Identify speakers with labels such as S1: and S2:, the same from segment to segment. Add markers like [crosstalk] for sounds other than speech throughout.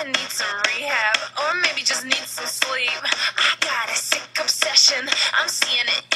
S1: I need some rehab, or maybe just need some sleep. I got a sick obsession, I'm seeing it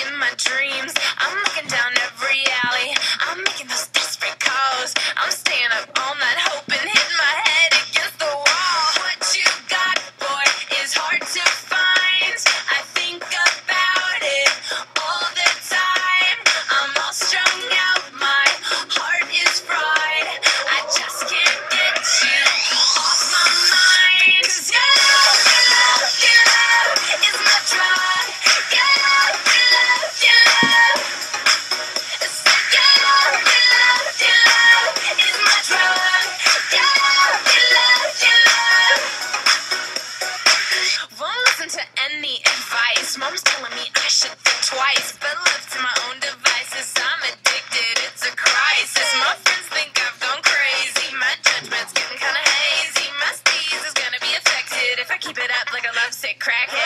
S1: listen to any advice. Mom's telling me I should think twice, but left to my own devices, I'm addicted. It's a crisis. My friends think I've gone crazy. My judgment's getting kind of hazy. My steez is gonna be affected if I keep it up like a lovesick crackhead.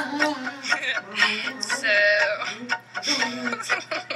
S1: [laughs] so. [laughs]